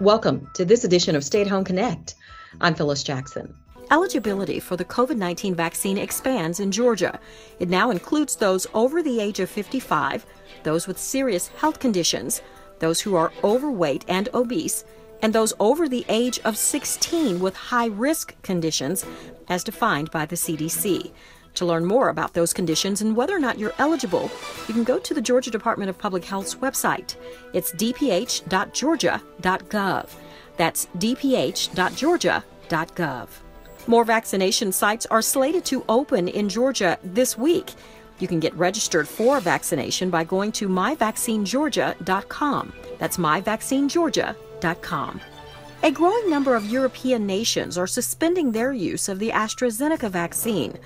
Welcome to this edition of Stay at Home Connect. I'm Phyllis Jackson. Eligibility for the COVID 19 vaccine expands in Georgia. It now includes those over the age of 55, those with serious health conditions, those who are overweight and obese, and those over the age of 16 with high risk conditions, as defined by the CDC. To learn more about those conditions and whether or not you're eligible, you can go to the Georgia Department of Public Health's website. It's dph.georgia.gov. That's dph.georgia.gov. More vaccination sites are slated to open in Georgia this week. You can get registered for a vaccination by going to myvaccinegeorgia.com. That's myvaccinegeorgia.com. A growing number of European nations are suspending their use of the AstraZeneca vaccine.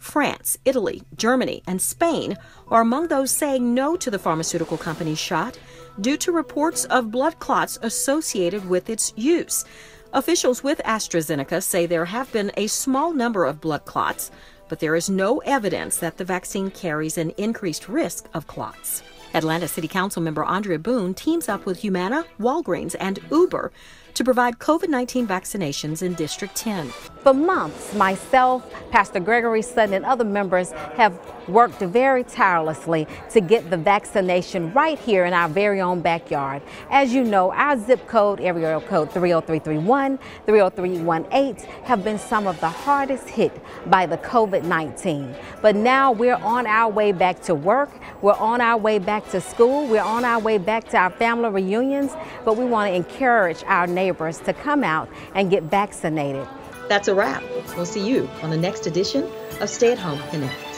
France, Italy, Germany, and Spain are among those saying no to the pharmaceutical company's shot due to reports of blood clots associated with its use. Officials with AstraZeneca say there have been a small number of blood clots, but there is no evidence that the vaccine carries an increased risk of clots. Atlanta City Council member Andrea Boone teams up with Humana, Walgreens, and Uber to provide COVID 19 vaccinations in District 10. For months, myself, Pastor Gregory Sutton, and other members have worked very tirelessly to get the vaccination right here in our very own backyard. As you know, our zip code, area code 30331, 30318, have been some of the hardest hit by the COVID 19. But now we're on our way back to work, we're on our way back to school, we're on our way back to our family reunions, but we want to encourage our neighbors to come out and get vaccinated. That's a wrap. We'll see you on the next edition of Stay at Home Connect.